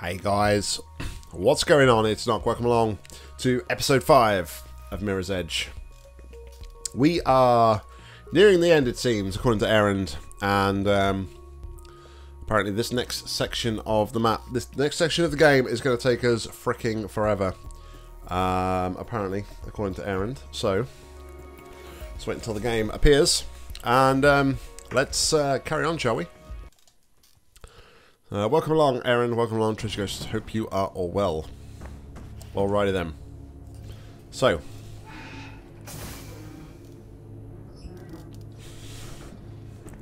Hey guys, what's going on? It's Nock. Welcome along to episode 5 of Mirror's Edge. We are nearing the end, it seems, according to Aerond, and um, apparently this next section of the map, this next section of the game is going to take us freaking forever. Um, apparently, according to Aerond. So, let's wait until the game appears, and um, let's uh, carry on, shall we? Uh, welcome along, Aaron. Welcome along, Treasure Ghost. Hope you are all well. Alrighty then. So.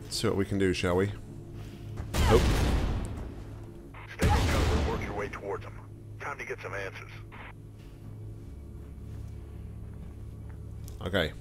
Let's see what we can do, shall we? Oh. Stay cover and work your way towards them. Time to get some answers. Okay.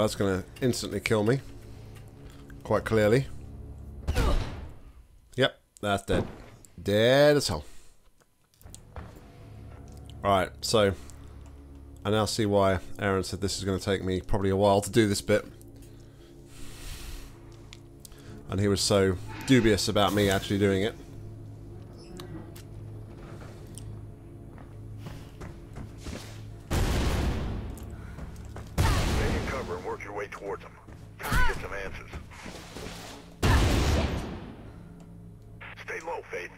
Well, that's going to instantly kill me. Quite clearly. Yep, that's dead. Dead as hell. Alright, so... I now see why Aaron said this is going to take me probably a while to do this bit. And he was so dubious about me actually doing it. Faith.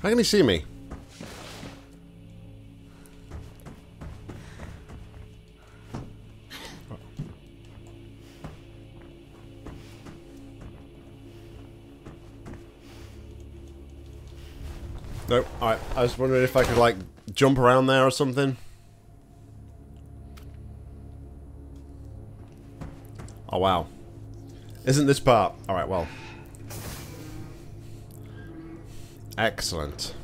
How can he see me? Nope. Alright, I was wondering if I could, like, jump around there or something. Oh, wow. Isn't this part... Alright, well. Excellent.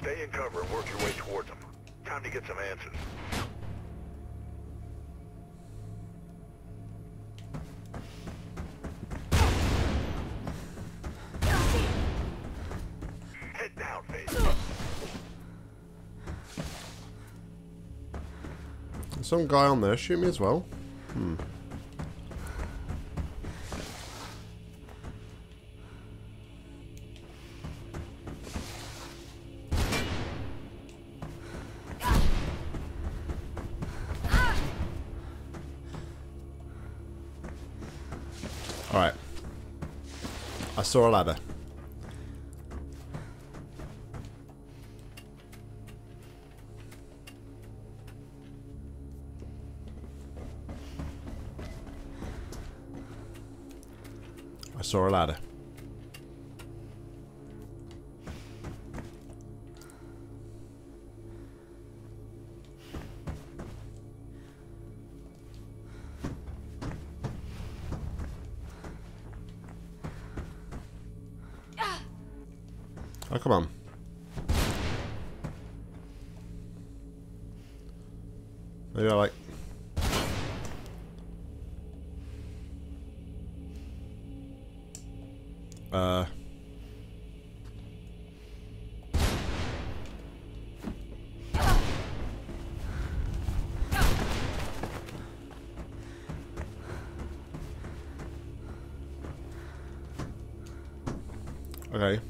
Stay in cover and work your way towards them. Time to get some answers. Some guy on there shoot me as well. Hmm. Alright. I saw a ladder. I Uh... Okay.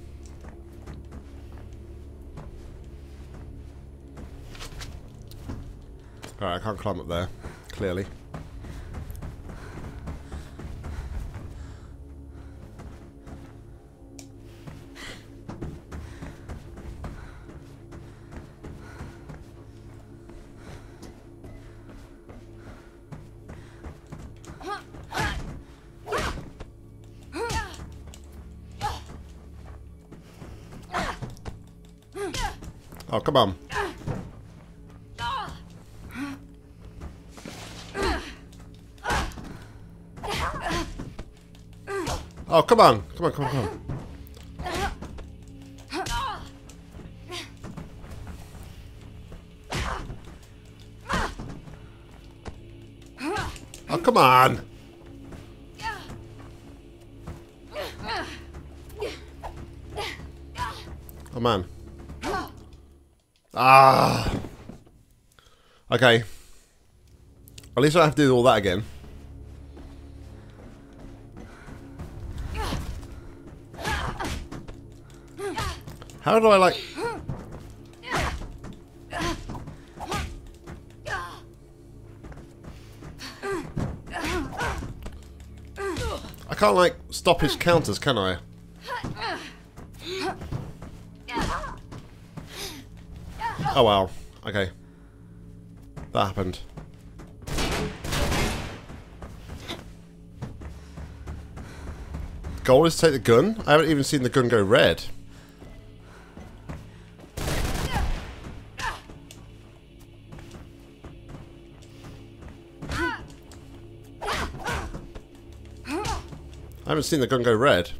Alright, I can't climb up there, clearly. Oh, come on. Oh, come on. Come on, come on, come on. Oh, come on. Oh, man. Ah. Okay. At least I have to do all that again. How do I like... I can't like stop his counters, can I? Oh wow. Okay. That happened. Goal is to take the gun? I haven't even seen the gun go red. I haven't seen the gun go red.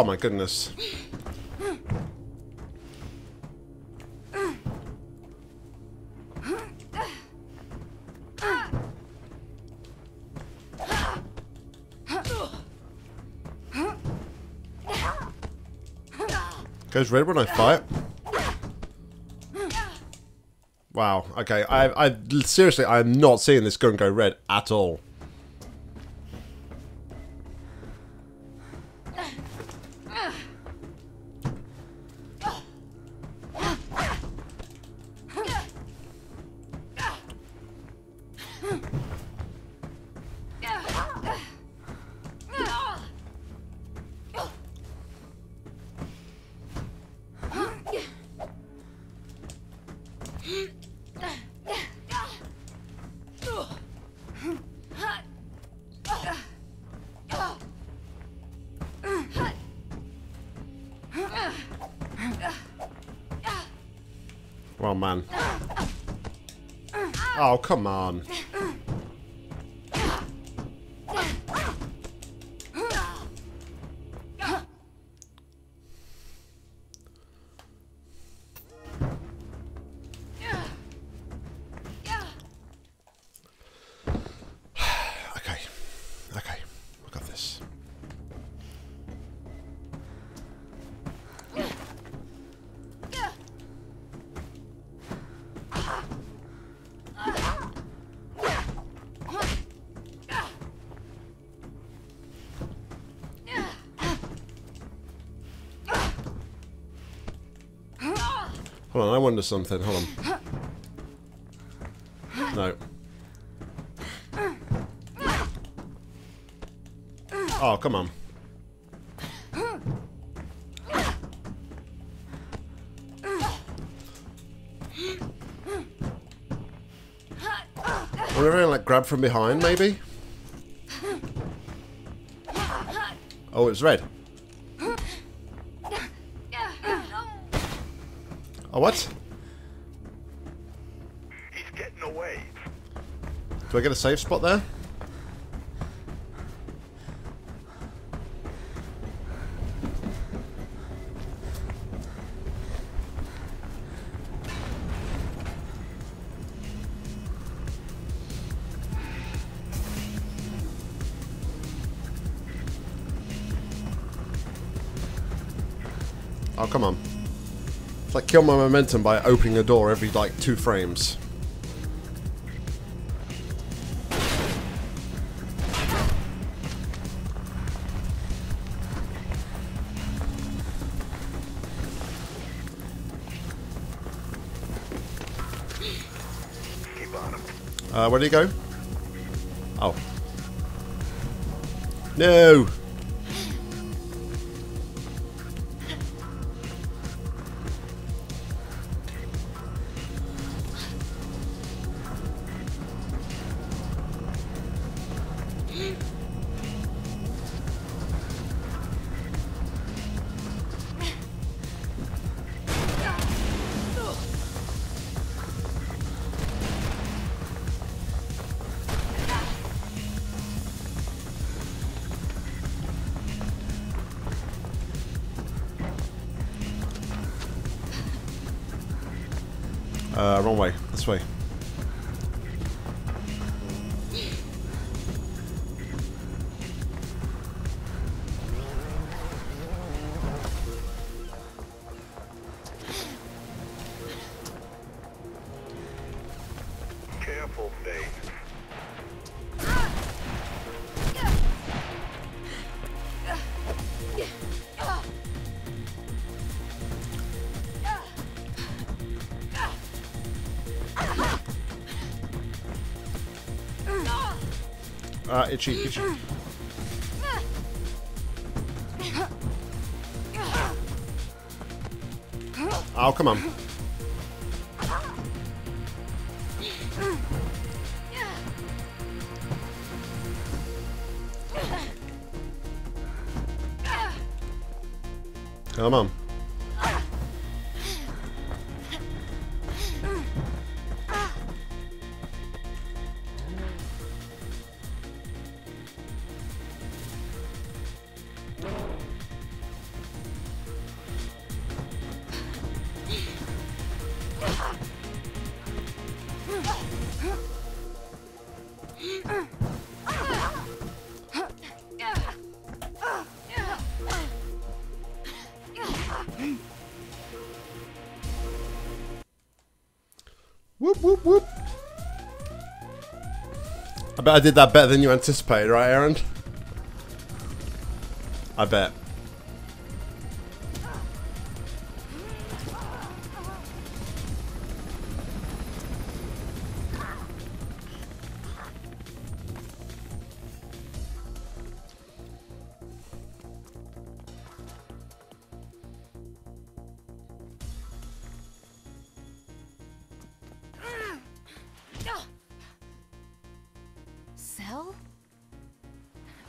Oh my goodness. Goes red when I fight. Wow. Okay. I, I seriously, I am not seeing this gun go red at all. Hold on, I wonder something. Hold on. No. Oh, come on. Wonder can, like grab from behind, maybe? Oh, it's red. Oh, what? He's getting away. Do I get a safe spot there? It's like kill my momentum by opening a door every, like, two frames. Keep on him. Uh, where did he go? Oh. No! Uh, wrong way. This way. Uh, itchy, itchy. Oh, come on. I did that better than you anticipated, right, Aaron? I bet. Cel?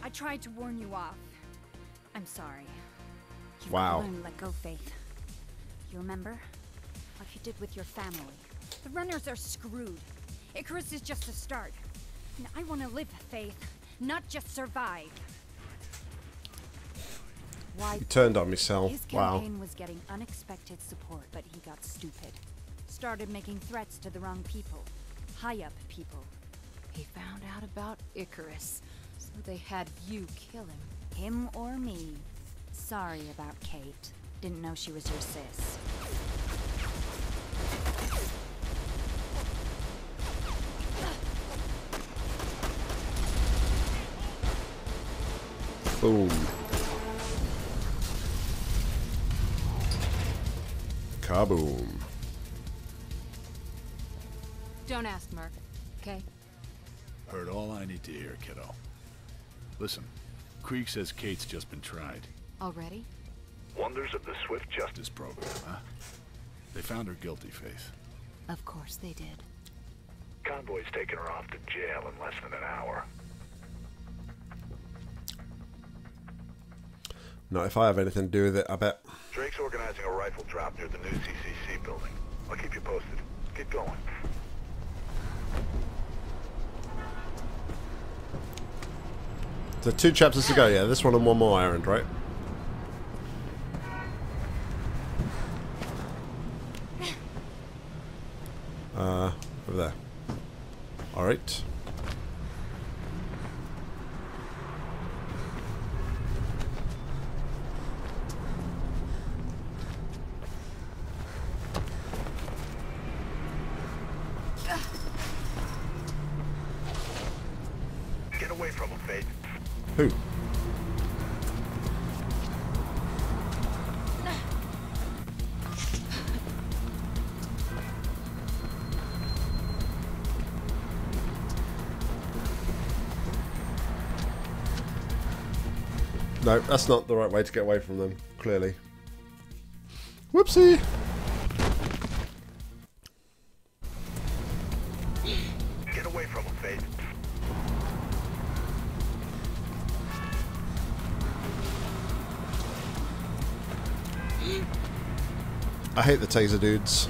I tried to warn you off. I'm sorry. You've Wow. learn to let go, Faith. You remember? Like you did with your family. The runners are screwed. Icarus is just a start. And I want to live, Faith, not just survive. Why You turned on me, Cel. his Wow. campaign was getting unexpected support, but he got stupid. Started making threats to the wrong people. High up people. He found out about Icarus, so they had you kill him. Him or me. Sorry about Kate. Didn't know she was your sis. Boom. Kaboom. Don't ask, Merc. Okay? Heard all I need to hear, kiddo. Listen, Kreeg says Kate's just been tried. Already? Wonders of the swift justice. Program, huh? They found her guilty, Faith. Of course they did. Convoy's taking her off to jail in less than an hour. Not if I have anything to do with it, I bet. Drake's organizing a rifle drop near the new CCC building. I'll keep you posted. Get going. So two chapters to go, yeah. This one and one more errand, right? Uh, over there. Alright. No, that's not the right way to get away from them, clearly. Whoopsie! Get away from him, Faith. I hate the taser dudes.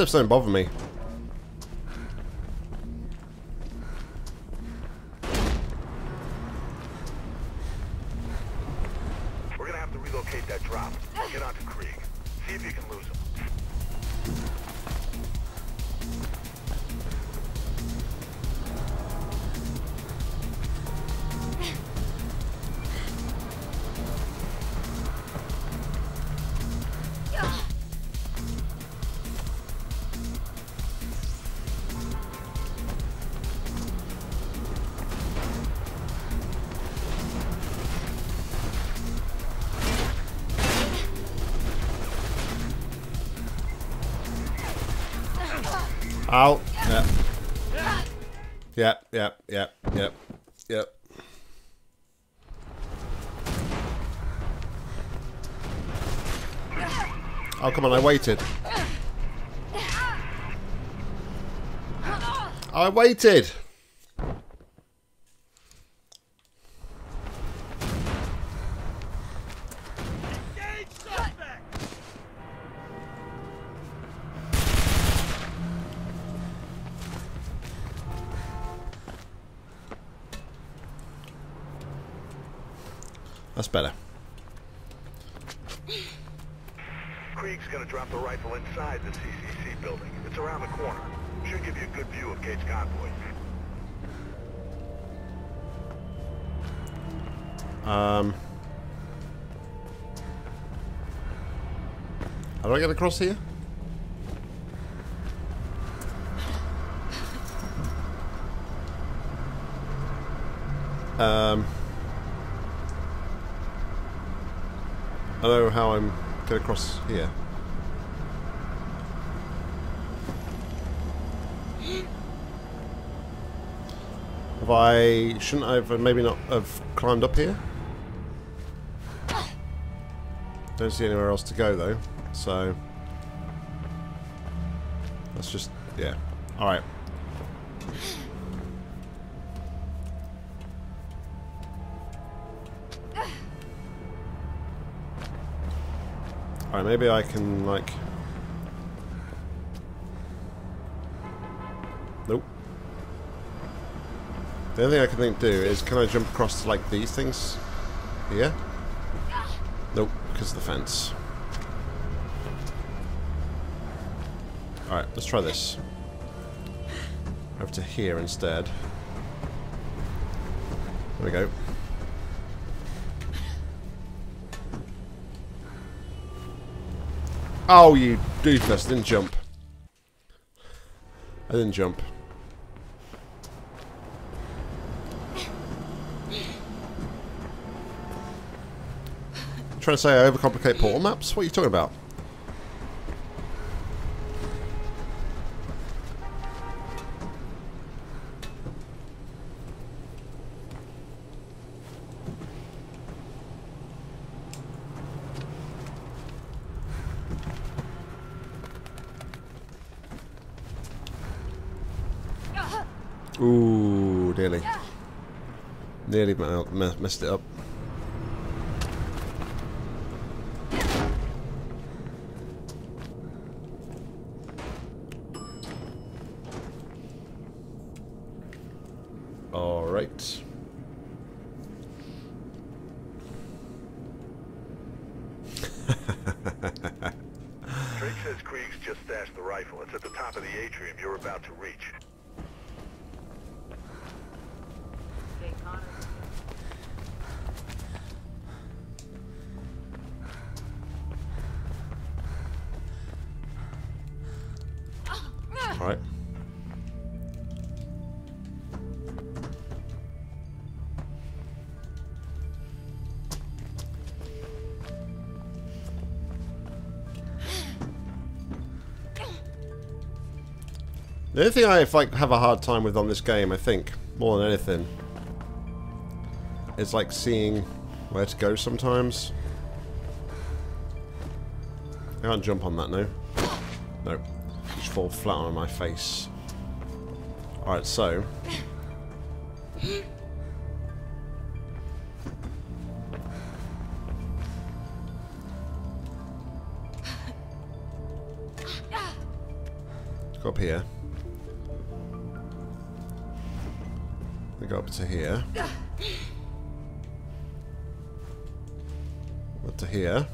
Footsteps don't bother me. Out. Yeah. Yep, yep, yep, yep, yep. Oh, come on, I waited. I waited! Better. Kreeg's gonna drop the rifle inside the CCC building. It's around the corner. Should give you a good view of Kate's convoy. Um, how do I get across here? Um, I don't know how I'm get across here. Have I shouldn't I have maybe not have climbed up here? Don't see anywhere else to go though, so let's just yeah. All maybe I can like. Nope. The only thing I can think do is can I jump across to like these things here? Nope, because of the fence. Alright, let's try this. Over to here instead. There we go. Oh, you doofus, didn't jump. I didn't jump. trying to say I overcomplicate portal maps? What are you talking about? Ooh, nearly. Nearly me- me- messed it up. The only thing I like have a hard time with on this game, I think, more than anything, is like seeing where to go sometimes. I can't jump on that, no. No. Just fall flat on my face. Alright, so. up here. Go up to here. Up to here.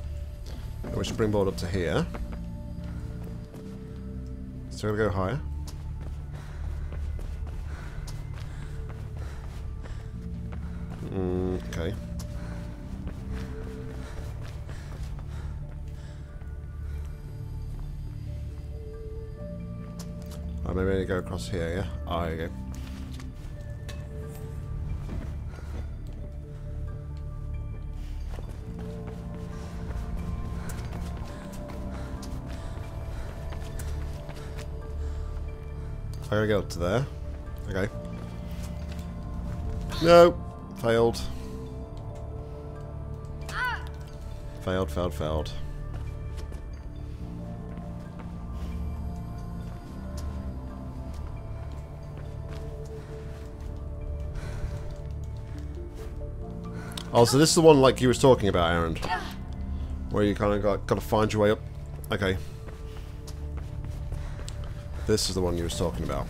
And we springboard up to here. So we're gonna go higher. Mm, okay. Oh, maybe I need to go across here, yeah? Oh, there I gotta go up to there. Okay. No! Failed. Failed, failed, failed. Oh, so this is the one like you was talking about, Aaron. Where you kind of got, got to find your way up. Okay. This is the one you was talking about.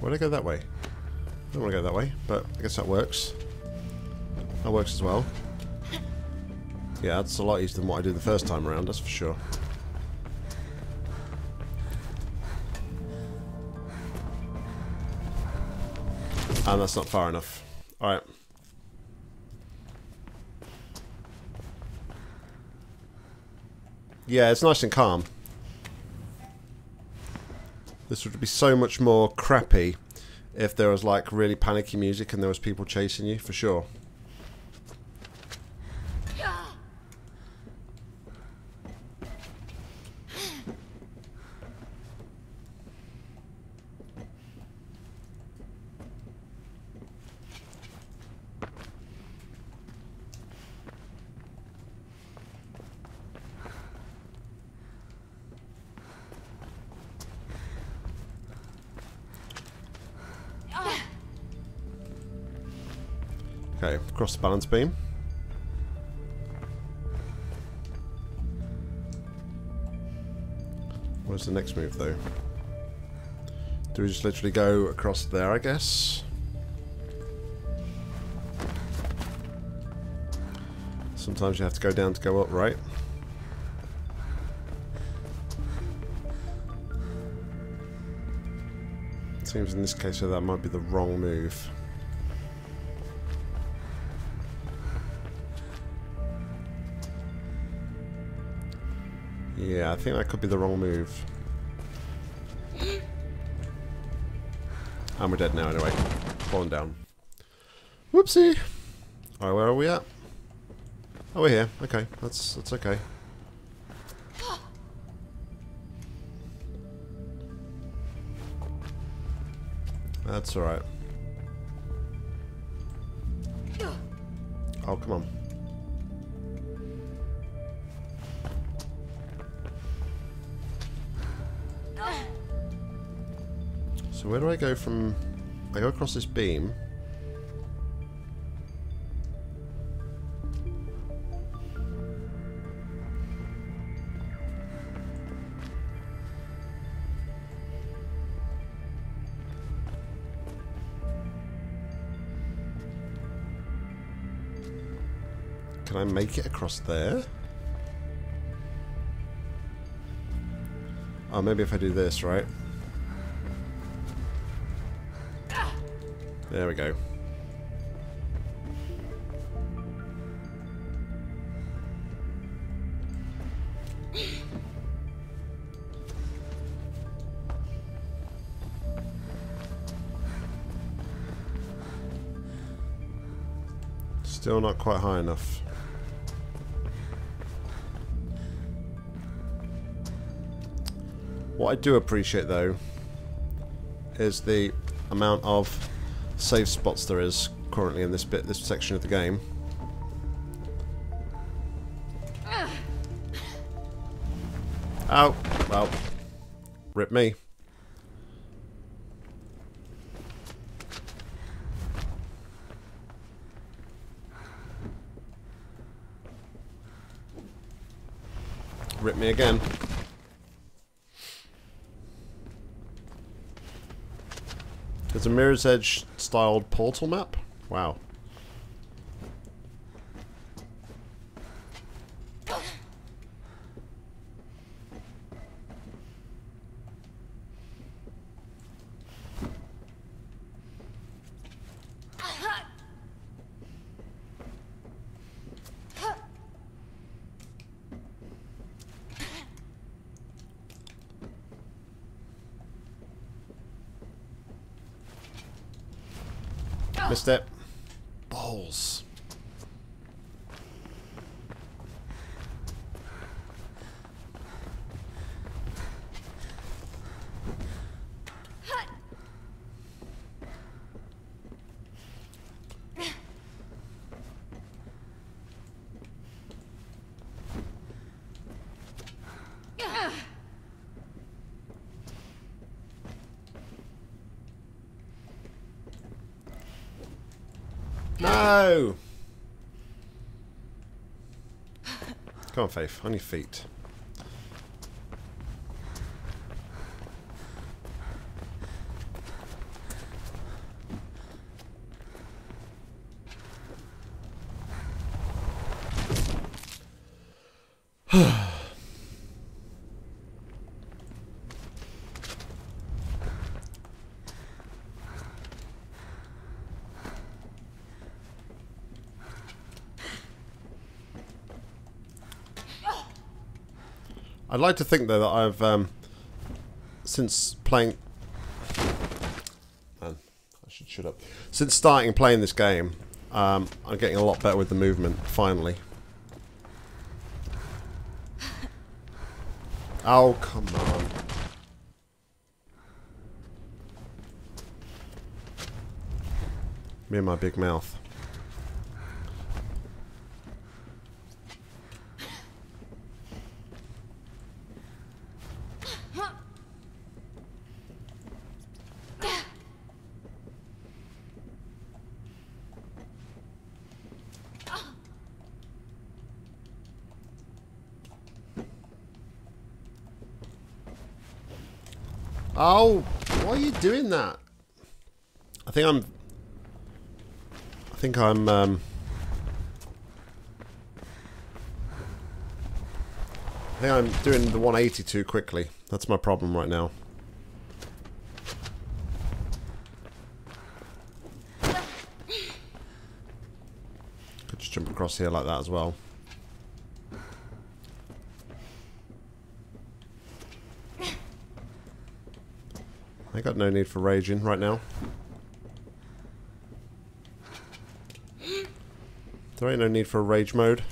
Why did I go that way? I don't want to go that way, but I guess that works. That works as well. Yeah, that's a lot easier than what I did the first time around, that's for sure. And that's not far enough. Alright. Yeah, it's nice and calm. This would be so much more crappy if there was like really panicky music and there was people chasing you, for sure. Balance beam. Where's the next move, though? Do we just literally go across there, I guess? Sometimes you have to go down to go up, right? Seems in this case that that might be the wrong move. Think that could be the wrong move. And we're dead now anyway. Falling down. Whoopsie! Alright, where are we at? Oh, we're here. Okay, that's that's okay. That's alright. Oh, come on. So where do I go from... I go across this beam. Can I make it across there? Oh, maybe if I do this, right? There we go. Still not quite high enough. What I do appreciate though is the amount of save spots there is currently in this bit, this section of the game. Ah. Oh, well, rip me. Rip me again. There's a mirror's edge styled portal map? Wow. Missed it. Balls. Come on, Faith. On your feet. I'd like to think though that I've um, since playing. Man, I should shut up. Since starting playing this game, um, I'm getting a lot better with the movement. Finally. Oh come on! Me and my big mouth. Oh, why are you doing that? I think I'm. I think I'm. Um, I think I'm doing the 180 too quickly. That's my problem right now. Could just jump across here like that as well. I got no need for raging right now. There ain't no need for a rage mode.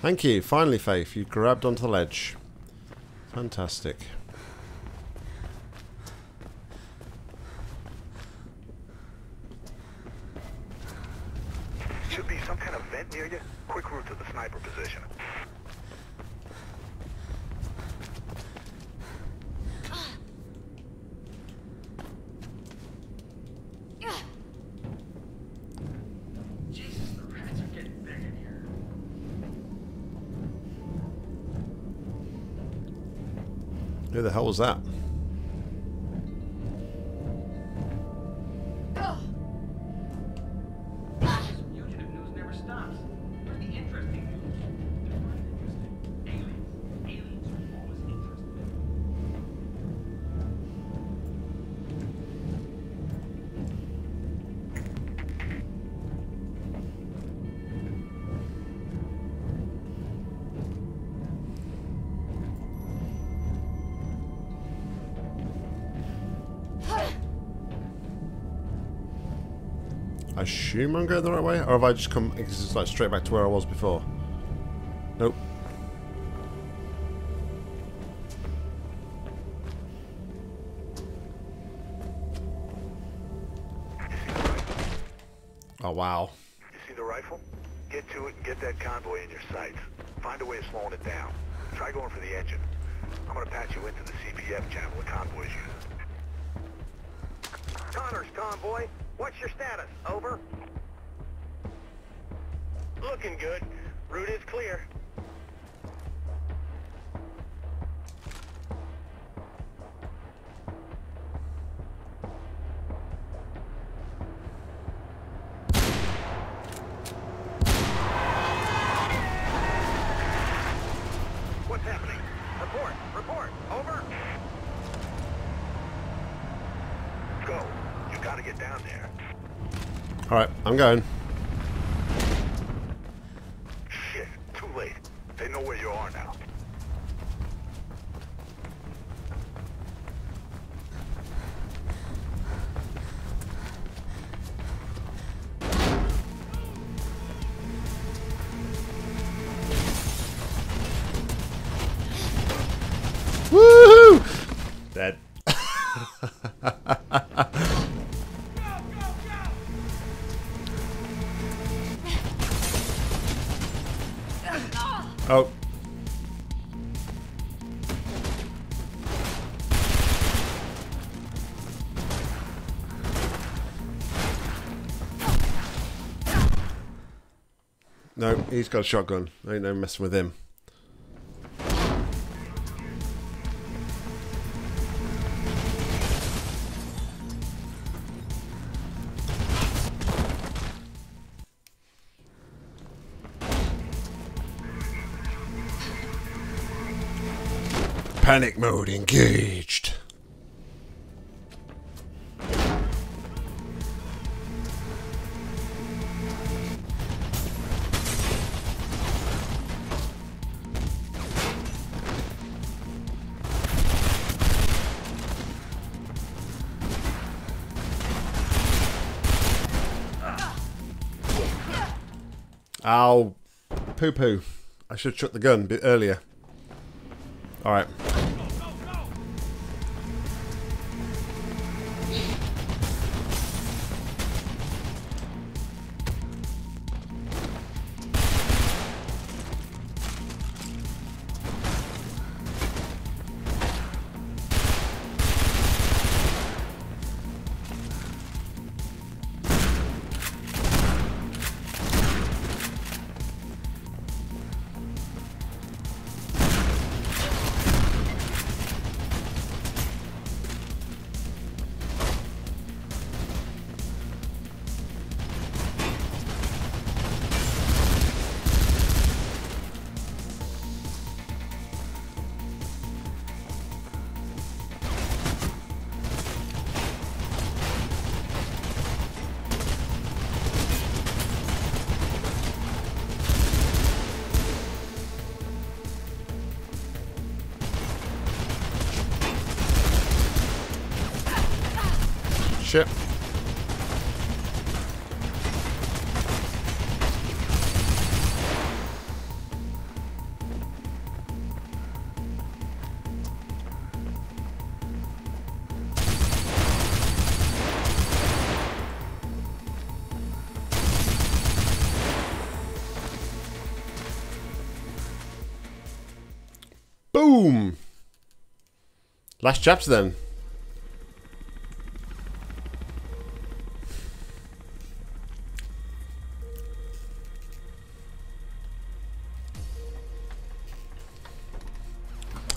Thank you. Finally, Faith, you grabbed onto the ledge. Fantastic. Assume I'm going the right way, or have I just come just like straight back to where I was before? Nope. Oh wow. You see the rifle? Get to it and get that convoy in your sights. Find a way of slowing it down. Try going for the engine. I'm gonna patch you into the CPF channel the convoy's using. Connors convoy, what's your status? Over. Looking good. Route is clear. What's happening? Report, report, over. Go. You gotta get down there. Alright, I'm going. He's got a shotgun. I ain't no messing with him. Panic mode engaged. Poo poo. I should shot the gun a bit earlier. Last chapter then.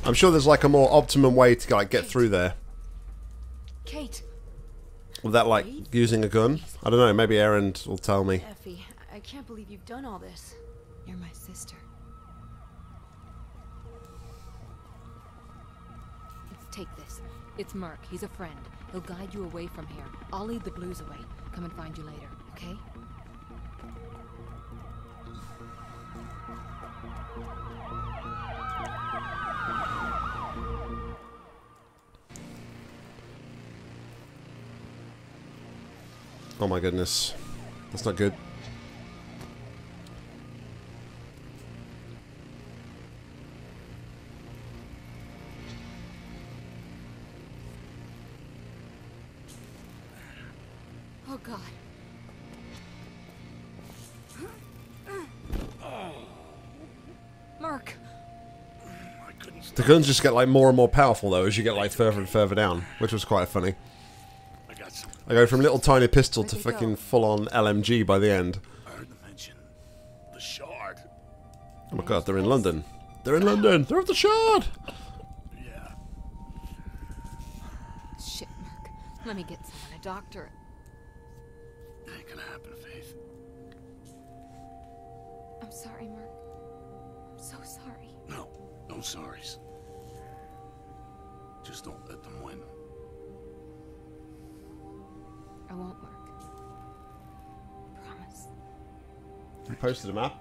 I'm sure there's like a more optimum way to like get through there. Kate. Without like using a gun. I don't know, maybe Aerond will tell me. Effie, I can't believe you've done all this. You're my sister. Take this. It's Merc. He's a friend. He'll guide you away from here. I'll lead the blues away. Come and find you later, okay? Oh my goodness. That's not good. The guns just get like more and more powerful though as you get like further and further down, which was quite funny. I got some. I go from little tiny pistol to fucking full on LMG by the end. I heard them mention the shard. Oh my god, they're in London. They're in London. They're at the Shard. Yeah. Shit, Mark. Let me get someone, a doctor. Ain't gonna happen, Faith. I'm sorry, Mark. I'm so sorry. No, no sorries. Just don't let them win. I won't, Mark. Promise. You posted a map.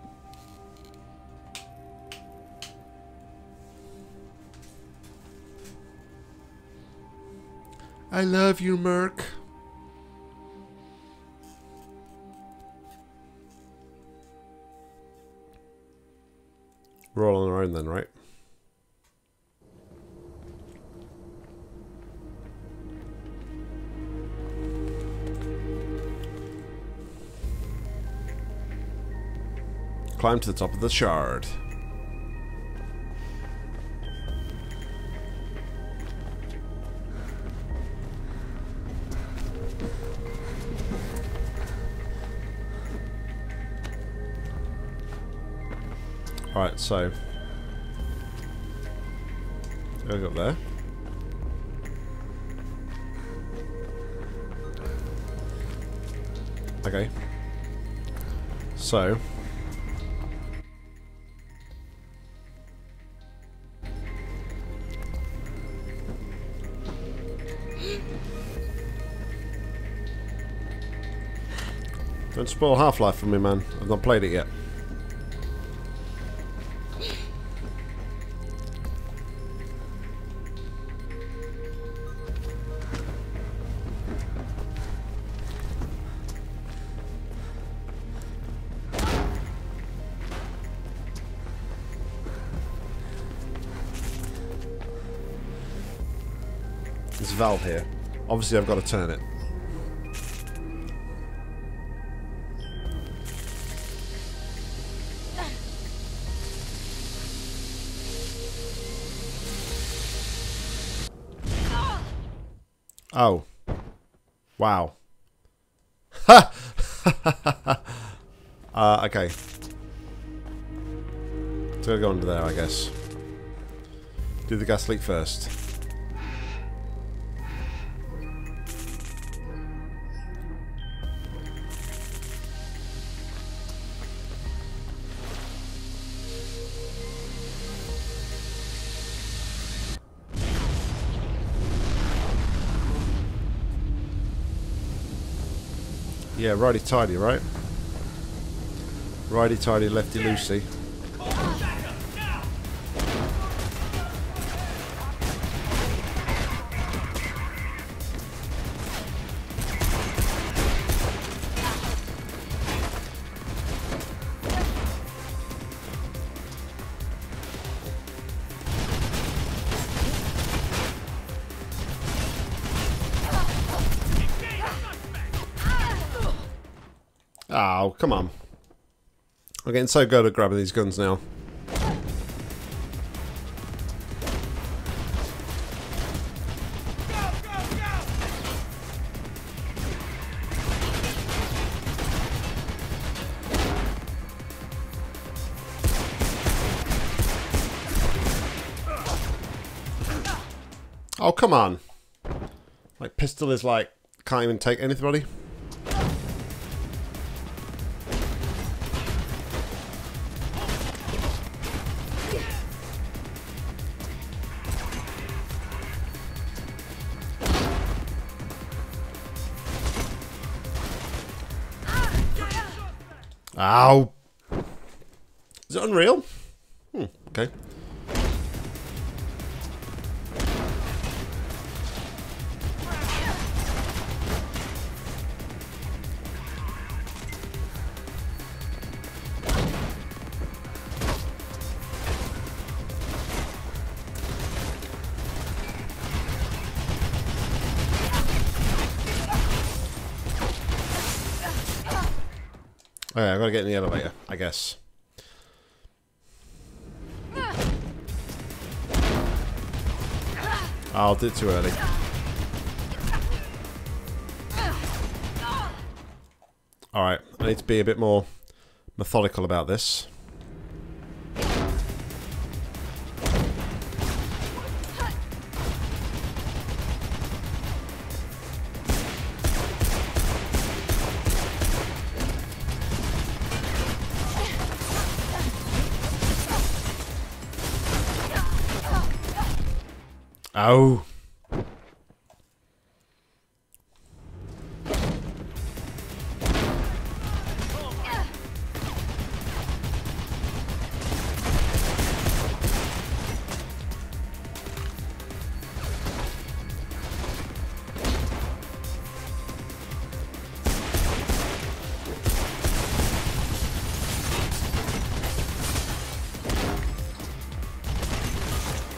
I love you, Merc. We're all on our own then, right? Climb to the top of the shard. Alright, so. Go up there. Okay. So. Don't spoil Half-Life for me, man. I've not played it yet. A valve here. Obviously, I've got to turn it. Oh. Wow. Ha! uh, okay. So gotta go under there, I guess. Do the gas leak first. Yeah, righty tidy, right? Righty tidy, lefty loosey. Getting so good at grabbing these guns now. Oh, come on. Like, pistol is like, can't even take anybody. Is it unreal? Hmm, okay. Get in the elevator, I guess. Oh, did it too early. Alright, I need to be a bit more methodical about this.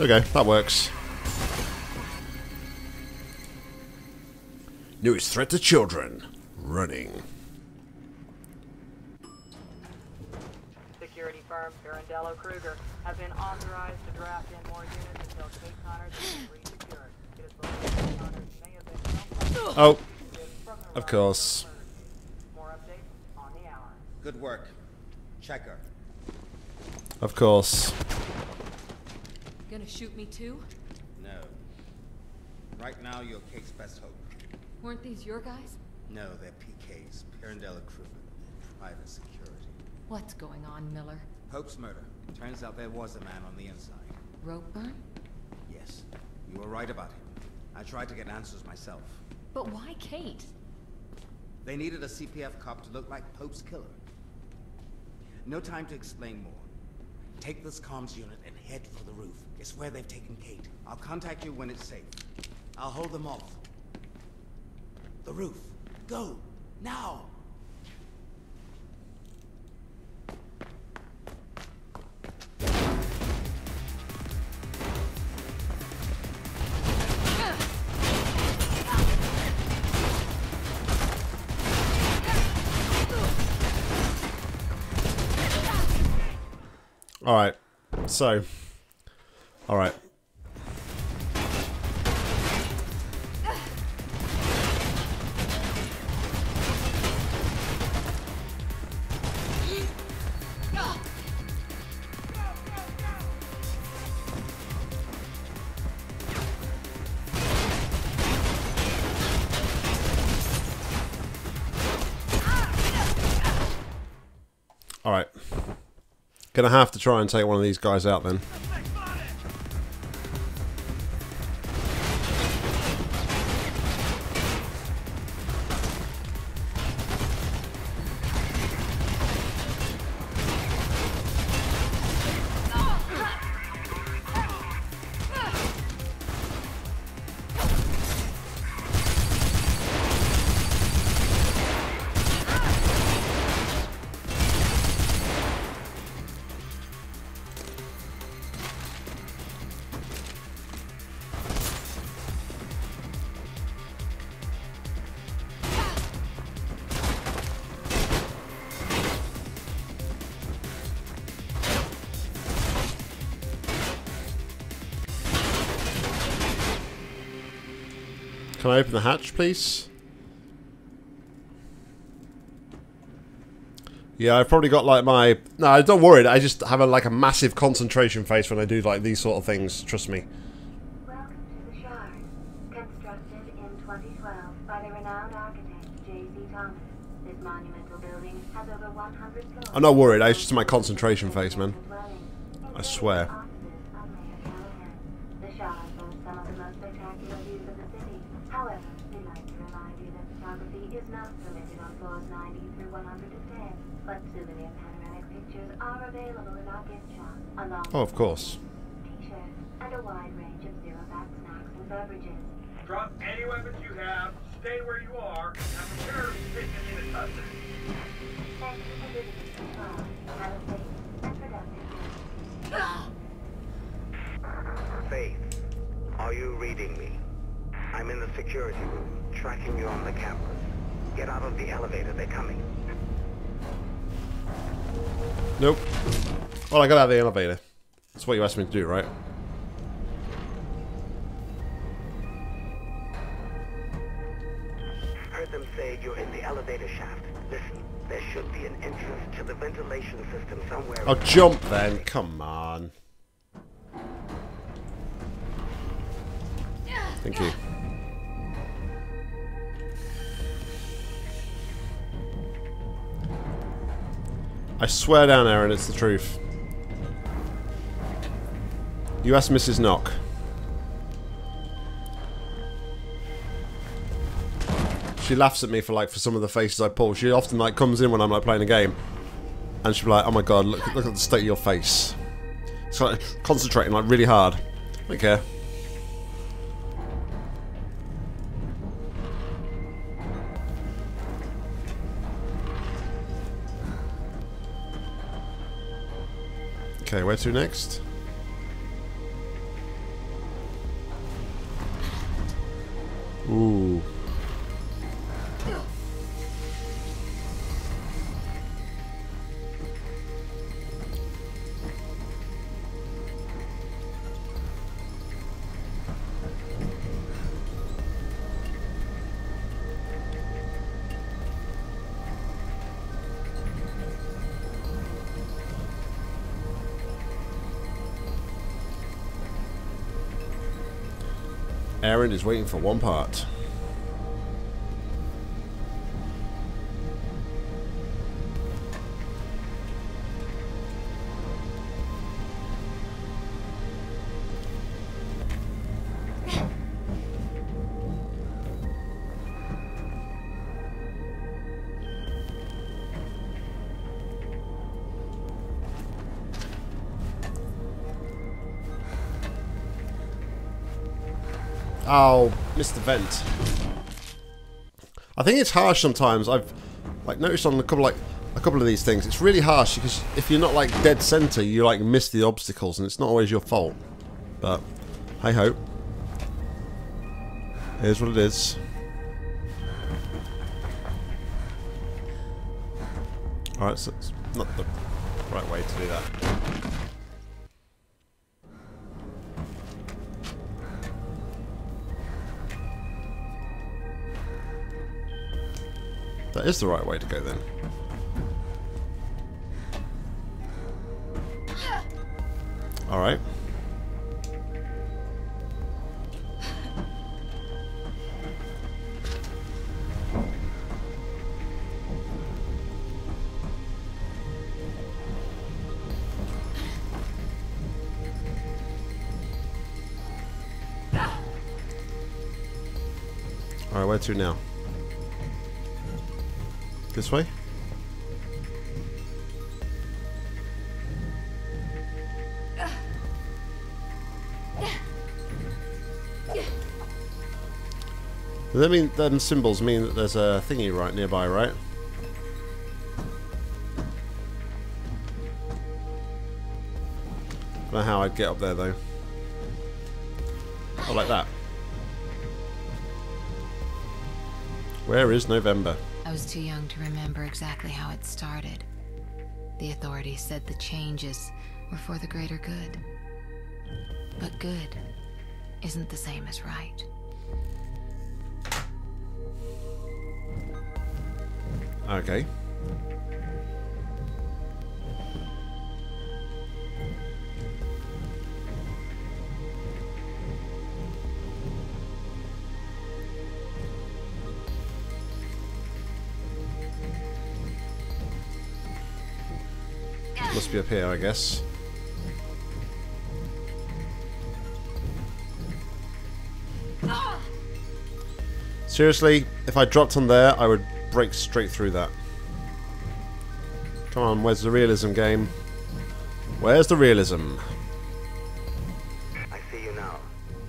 Okay, that works. Newest threat to children. Running. Security firm Pirandello Kruger have been authorized to draft in more units until Kate Connors is re-secured. It is believed Kate Connors may have been Oh, of course. More updates on the hour. Good work. Checker. Of course. Gonna shoot me too? No. Right now, you're Kate's best hope. Weren't these your guys? No, they're PKs. Pirandello Kruger. Private security. What's going on, Miller? Pope's murder. Turns out there was a man on the inside. Ropeburn? Yes. You were right about him. I tried to get answers myself. But why Kate? They needed a CPF cop to look like Pope's killer. No time to explain more. Take this comms unit and head for the roof. It's where they've taken Kate. I'll contact you when it's safe. I'll hold them off. The roof. Go! Now! Alright. So. Alright. Alright. Gonna have to try and take one of these guys out then. The hatch, please? Yeah, I've probably got like my... No, don't worry. I just have a, like a massive concentration face when I do like these sort of things. Trust me. Welcome to the Shard, constructed in 2012 by the renowned architect J.C. Thomas. This monumental building has over 100. I'm not worried. It's just my concentration face, man. I swear. The Shard boasts some of the most spectacular views of the city. However, we'd like to remind you that photography is not permitted on floors 90 through 110, but souvenir panoramic pictures are available in our gift shop, along Oh, of course. with t-shirts and a wide range of zero-fat snacks Oh, and beverages. Drop any weapons you have, stay where you are, and prepare to take it in a custody. Thank you for visiting the Shard. Have a safe and productive. Faith, are you reading me? I'm in the security room, tracking you on the cameras. Get out of the elevator, they're coming. Nope. Well, I got out of the elevator. That's what you asked me to do, right? Heard them say you're in the elevator shaft. Listen, there should be an entrance to the ventilation system somewhere. I'll jump then. Come on. Thank you. I swear down, Aerond, it's the truth. You asked Mrs. Nock. She laughs at me for like for some of the faces I pull. She often like comes in when I'm like playing a game, and she'll be like, "Oh my god, look, look at the state of your face." So like, concentrating like really hard. I don't care. Okay, where to next? Ooh. Aerond is waiting for one part. Oh, Mr. Vent. I think it's harsh sometimes. I've like noticed on a couple like a couple of these things. It's really harsh because if you're not like dead center, you like miss the obstacles, and it's not always your fault. But hey ho. Here's what it is. Alright, so it's not the right way to do that. That is the right way to go then. Alright. Alright, where to now? This way? That mean them symbols mean that there's a thingy right nearby, right? I Don't know how I'd get up there though. Oh, like that. Where is November? I was too young to remember exactly how it started. The authorities said the changes were for the greater good. But good isn't the same as right. Okay. Be up here, I guess. Seriously, if I dropped on there, I would break straight through that. Come on, where's the realism game? Where's the realism? I see you now.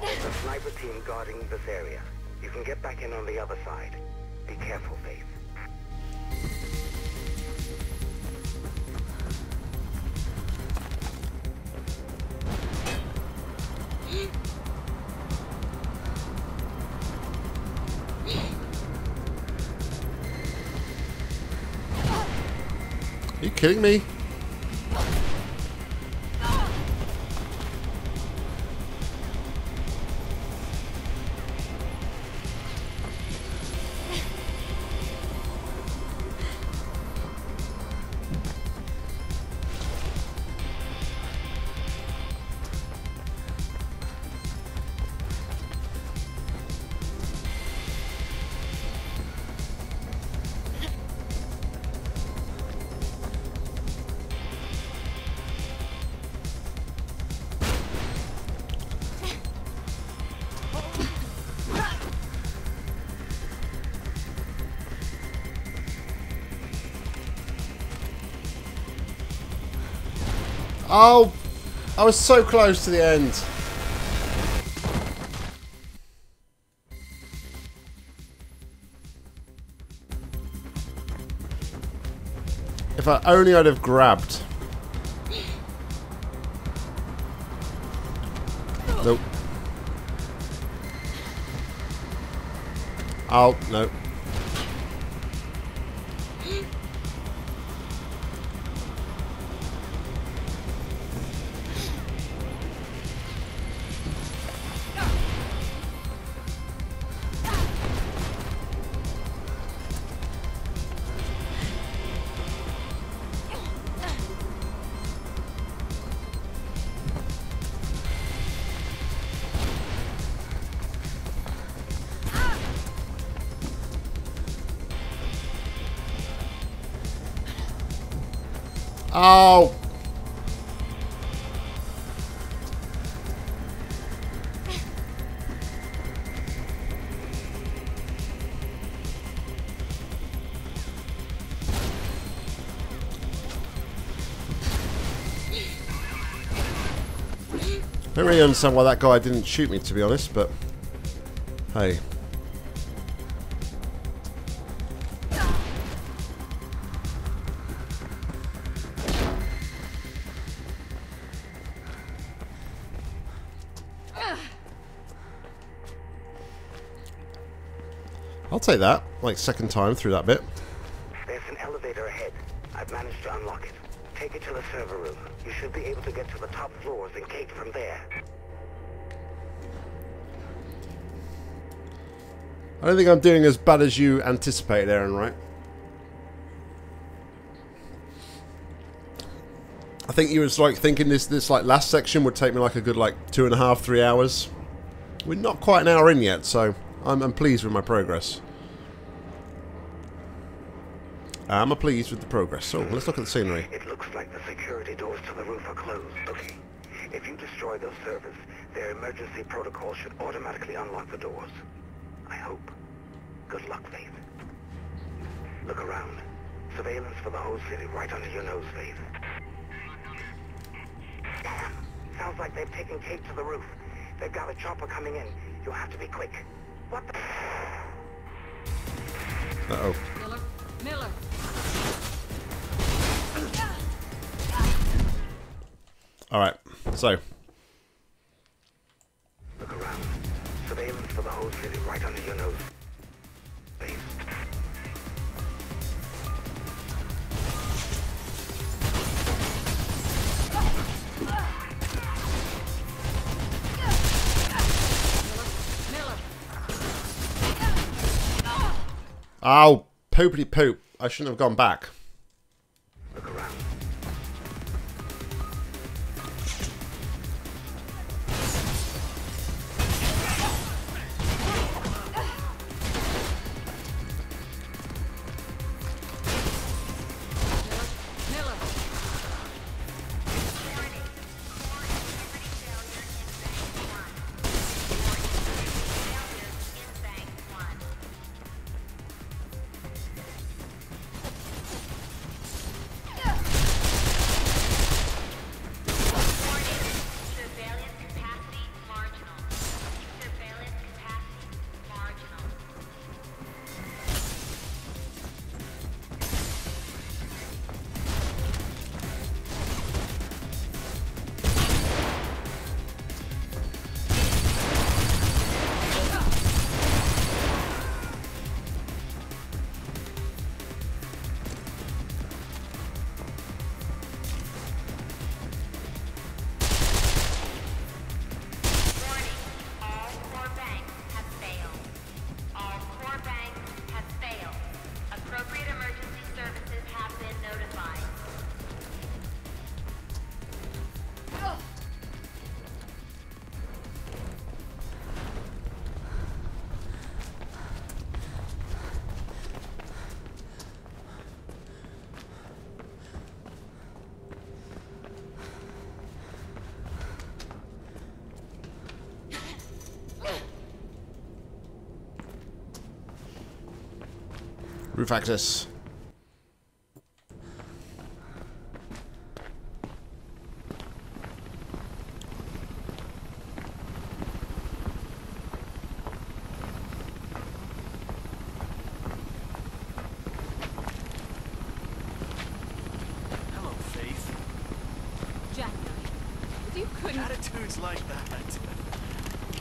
There's a sniper team guarding this area. You can get back in on the other side. Be careful, Faith. Kidding me? I was so close to the end. If I only I'd have grabbed. Nope. Oh, no. Oh. I don't really understand why that guy didn't shoot me, to be honest, but hey. Take that. Like second time through that bit. There's an elevator ahead. I've managed to unlock it. Take it to the server room. You should be able to get to the top floors and gate from there. I don't think I'm doing as bad as you anticipated, Aerond, right? I think you was like thinking this this like last section would take me like a good like two and a half, three hours. We're not quite an hour in yet, so I'm, I'm pleased with my progress. I'm pleased with the progress. So let's look at the scenery. It looks like the security doors to the roof are closed. Okay. If you destroy those servers, their emergency protocol should automatically unlock the doors. I hope. Good luck, Faith. Look around. Surveillance for the whole city right under your nose, Faith. Damn. Sounds like they've taken Kate to the roof. They've got a chopper coming in. You'll have to be quick. What the... Uh oh. Miller, Miller. All right. So Look around. Surveillance for the whole city right under your nose. Oh, poopity poop. I shouldn't have gone back. practice.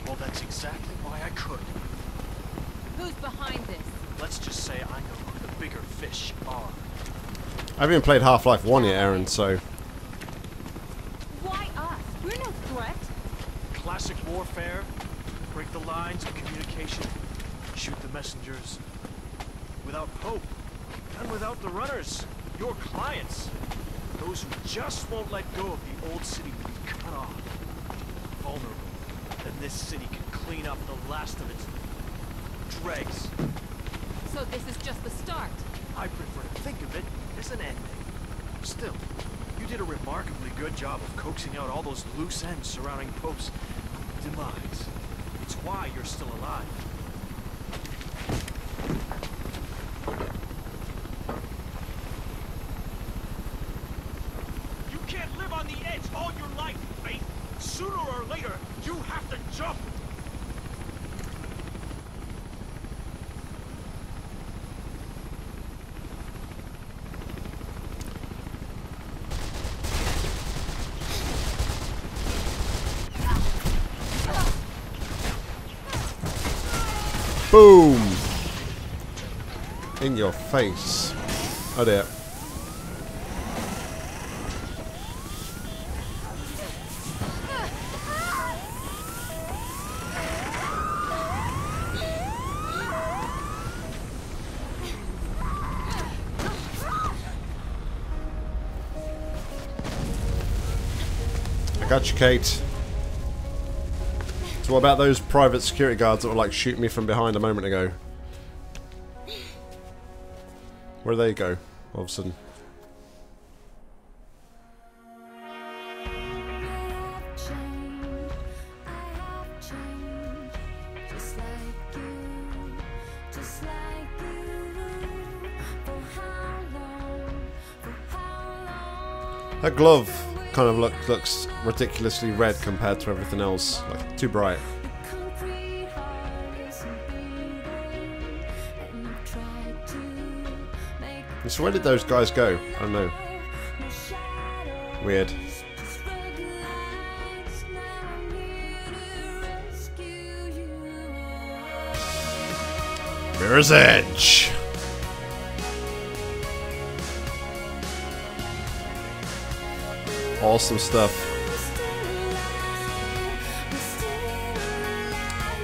Well, that's exactly why I could. Who's behind this? Let's just say I know fish are. I haven't even played Half-Life 1 yet, Aerond, so... Why us? We're no threat. Classic warfare. Break the lines of communication. Shoot the messengers. Without Pope. And without the runners. Your clients. Those who just won't let go of the old city will be cut off. Vulnerable. Then this city can clean up the last of its dregs. So this is just the start. I prefer to think of it as an ending. Still, you did a remarkably good job of coaxing out all those loose ends surrounding Pope's demise. It's why you're still alive. You can't live on the edge all your life, Faith. Sooner or later, you have to jump. Boom! In your face. Oh dear. I got you, Kate. So what about those private security guards that were like shooting me from behind a moment ago? Where do they go all of a sudden? That glove kind of look, looks ridiculously red compared to everything else. Like, too bright. So where did those guys go? I don't know. Weird. Mirror's Edge. Awesome stuff.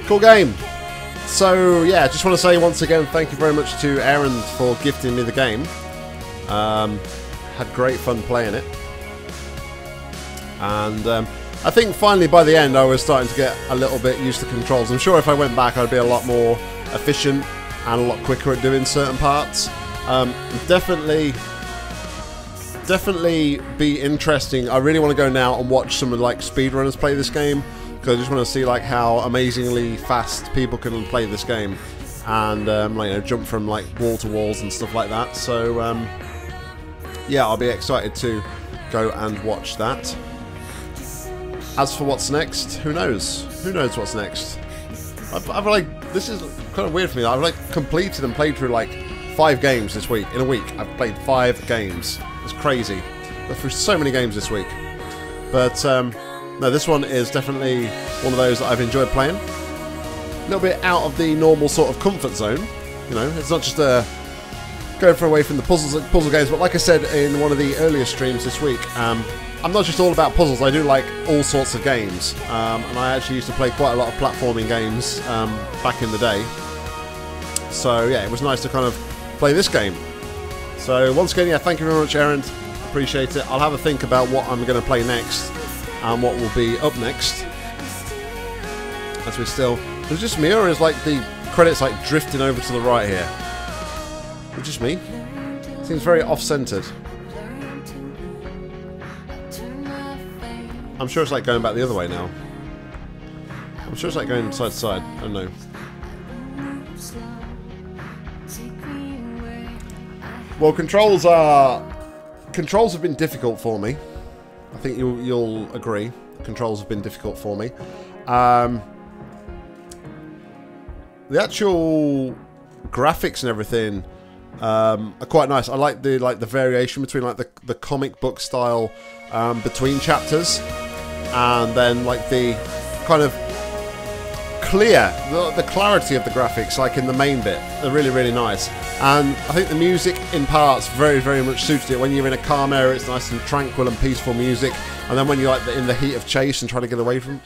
Cool game. So yeah, just want to say once again, thank you very much to Aerond for gifting me the game. Um, had great fun playing it, and um, I think finally by the end I was starting to get a little bit used to controls. I'm sure if I went back, I'd be a lot more efficient and a lot quicker at doing certain parts. Um, definitely definitely be interesting. I really want to go now and watch some of like speedrunners play this game because I just want to see like how amazingly fast people can play this game and um, like you know, jump from like wall to walls and stuff like that. So um, yeah, I'll be excited to go and watch that. As for what's next, who knows? Who knows what's next? I've, I've like this is kind of weird for me. I've like completed and played through like five games this week. In a week, I've played five games. It's crazy. But through so many games this week. But um, no, this one is definitely one of those that I've enjoyed playing. A little bit out of the normal sort of comfort zone. You know, it's not just a going for away from the puzzles puzzle games. But like I said in one of the earlier streams this week, um, I'm not just all about puzzles. I do like all sorts of games, um, and I actually used to play quite a lot of platforming games um, back in the day. So yeah, it was nice to kind of play this game. So once again, yeah, thank you very much, Aerond. Appreciate it. I'll have a think about what I'm going to play next and what will be up next. As we still, is it just me, or is like the credits like drifting over to the right here? it just me? Seems very off-centered. I'm sure it's like going back the other way now. I'm sure it's like going side to side. I don't know. Well, controls are controls have been difficult for me. I think you'll you'll agree. Controls have been difficult for me. Um, the actual graphics and everything um, are quite nice. I like the like the variation between like the the comic book style um, between chapters. and then like the kind of clear, the, the clarity of the graphics, like in the main bit, they're really really nice. And I think the music in parts very very much suited it. When you're in a calm area, it's nice and tranquil and peaceful music, and then when you're like in the heat of chase and trying to get away from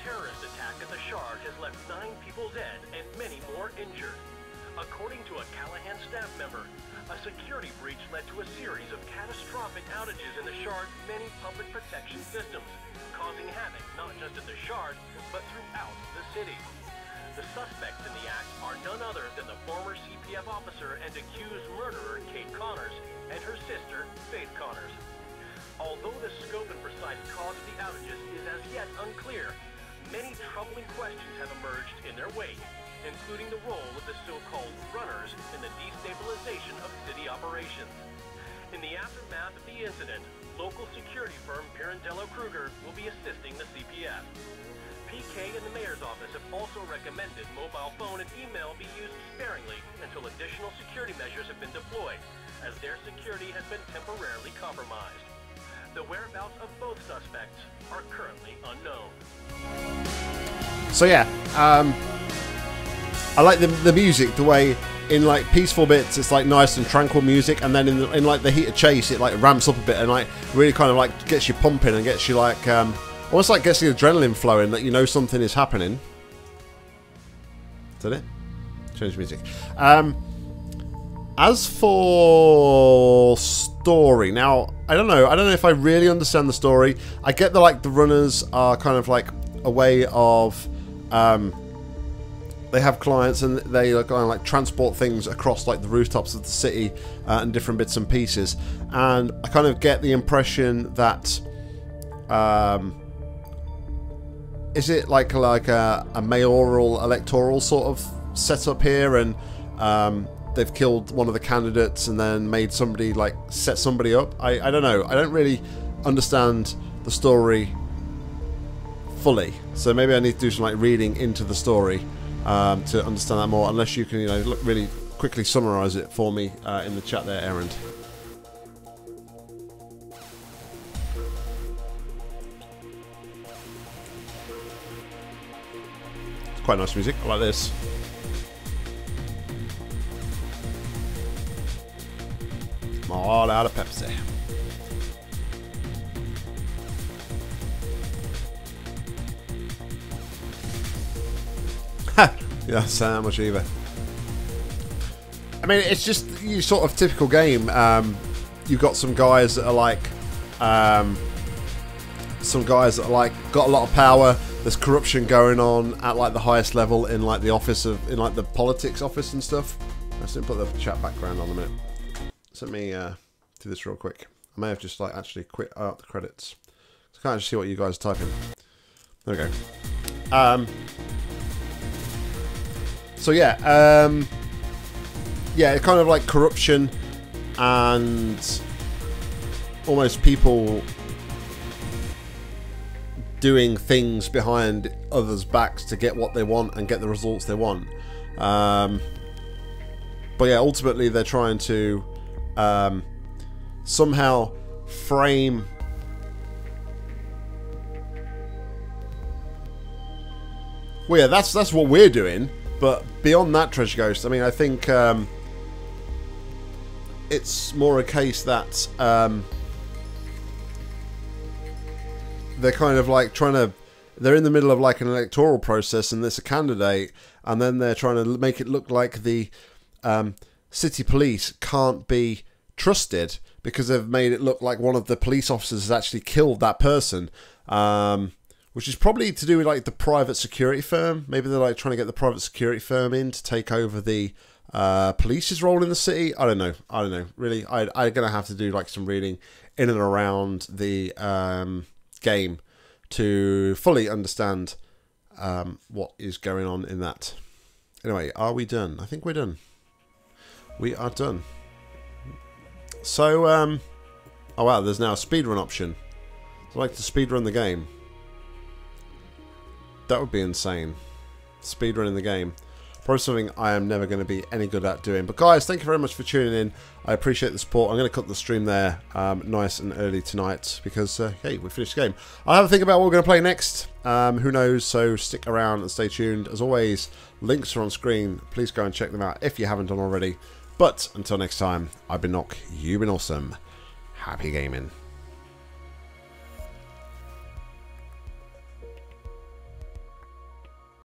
recommended mobile phone and email be used sparingly until additional security measures have been deployed, as their security has been temporarily compromised. The whereabouts of both suspects are currently unknown. So yeah, um, I like the the music, the way in like peaceful bits it's like nice and tranquil music, and then in the, in like the heat of chase it like ramps up a bit and like really kind of like gets you pumping and gets you like um, almost like gets the adrenaline flowing that you know something is happening. That it? Change music. Um, as for story, now I don't know. I don't know if I really understand the story. I get that like the runners are kind of like a way of um, they have clients and they like, kind of like transport things across like the rooftops of the city uh, and different bits and pieces. And I kind of get the impression that um, is it like like a, a mayoral electoral sort of setup here? And um, they've killed one of the candidates and then made somebody like set somebody up? I, I don't know. I don't really understand the story fully. So maybe I need to do some like reading into the story um, to understand that more unless you can you know look really quickly summarize it for me uh, in the chat there Aerond quite nice music I like this I'm all out of Pepsi. Yeah, much either. I mean, it's just you sort of typical game. Um, you've got some guys that are like, um, some guys that are like got a lot of power. There's corruption going on at like the highest level in like the office of in like the politics office and stuff. Let's put the chat background on a minute. So let me uh, do this real quick. I may have just like actually quit out the credits. I can't actually see what you guys are typing. There we go. Um, so yeah, um, yeah, kind of like corruption and almost people doing things behind others' backs to get what they want and get the results they want. Um, but yeah, ultimately they're trying to um, somehow frame well yeah that's that's what we're doing but beyond that treasure ghost i mean i think um, it's more a case that um, they're kind of like trying to they're in the middle of like an electoral process and there's a candidate and then they're trying to make it look like the um, city police can't be trusted because they've made it look like one of the police officers has actually killed that person um, which is probably to do with like the private security firm. Maybe they're like trying to get the private security firm in to take over the uh, police's role in the city. I don't know. I don't know. Really I, i'm gonna have to do like some reading in and around the um, game to fully understand um, what is going on in that anyway are we done i think we're done we are done so, um, oh wow, there's now a speedrun option. I'd like to speedrun the game. That would be insane. Speedrun in the game. Probably something I am never going to be any good at doing. But guys, thank you very much for tuning in. I appreciate the support. I'm going to cut the stream there um, nice and early tonight because, uh, hey, we finished the game. I'll have a think about what we're going to play next. Um, who knows? So stick around and stay tuned. As always, links are on screen. Please go and check them out if you haven't done already. But until next time, I've been Nock, you've been awesome. Happy gaming.